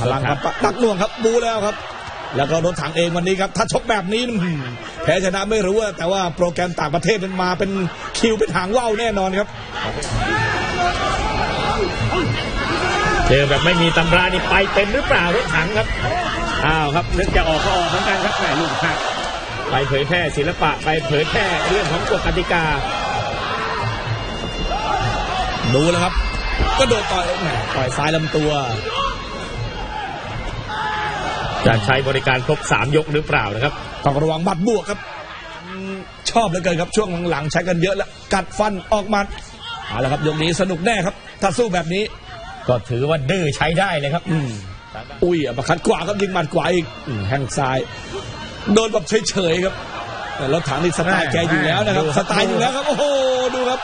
พลังครับตักหน่วงครับบูแล้วครับ แล้วก็รถถังเองวันนี้ครับ ถ้าชกแบบนี้อื้อหือแพ้ชนะไม่รู้อะแต่ว่าโปรแกรมต่างประเทศนั้นมาเป็นคิวเป็นหางว่าวแน่นอนครับเจอแบบไม่มีตำรานี่ไปเต็มหรือเปล่ารถถังครับอ้าวครับนึกจะออกก็ออกเหมือนกันครับแหมลูกหักไปเผยแพร่ศิลปะไปเผยแพร่เรื่องของกฎกติกาดูแล้วครับ ก็โดนต่อยแหมต่อยซ้ายลำตัว จะใช้บริการครบ 3 ยกหรือเปล่านะครับ ต้องระวังบัดบวกครับอืมชอบเหลือเกินครับช่วงหลังๆใช้กันเยอะแล้ว กัดฟันออกหมัดเอาละครับยกนี้สนุกแน่ครับ ถ้าสู้แบบนี้ ก็ถือว่าดื้อใช้ได้เลยครับอืมอุ้ยอัปคัดขวาครับยิงหมัดขวาอีกอืมแข้งซ้าย โดนแบบเฉยๆครับแต่รถถังนี่สไตล์แกอยู่แล้วนะครับดูคสรับไตล์อยู่แล้วครับโอ้โหดูครับ